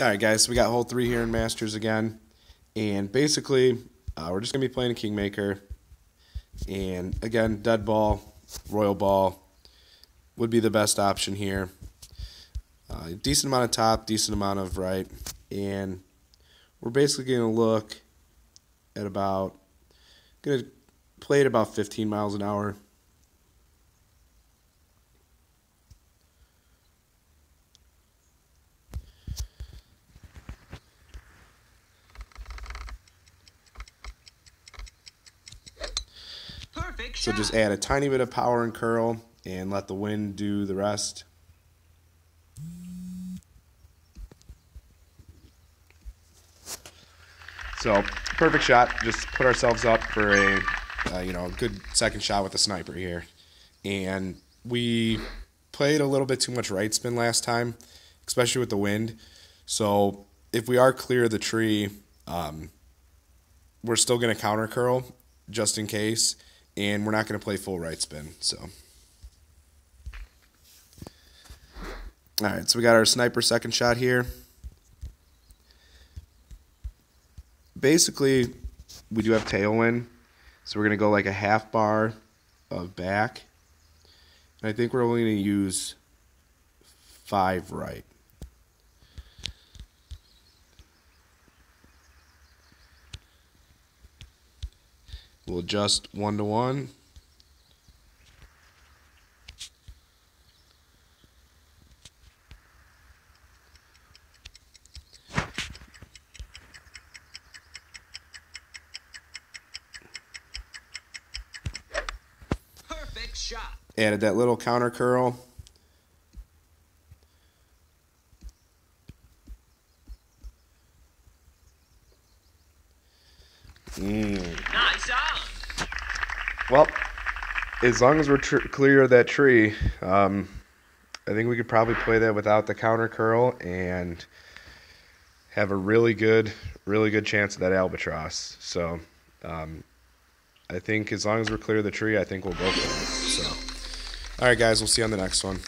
All right, guys, so we got hole three here in Masters again. And basically, uh, we're just going to be playing a Kingmaker. And again, dead ball, royal ball would be the best option here. Uh, decent amount of top, decent amount of right. And we're basically going to look at about, going to play at about 15 miles an hour. So just add a tiny bit of power and curl and let the wind do the rest. So perfect shot. Just put ourselves up for a uh, you know good second shot with the sniper here, and we played a little bit too much right spin last time, especially with the wind. So if we are clear of the tree, um, we're still going to counter curl just in case and we're not going to play full right spin. So, all right, so we got our sniper second shot here. Basically, we do have tailwind, so we're going to go like a half bar of back. And I think we're only going to use five right. We'll adjust one to one. Perfect shot. Added that little counter curl. Mm. Nice on. Well, as long as we're tr- clear of that tree, um, I think we could probably play that without the counter curl and have a really good, really good chance of that albatross. So, um, I think as long as we're clear of the tree, I think we'll go for it. So, all right, guys, we'll see you on the next one.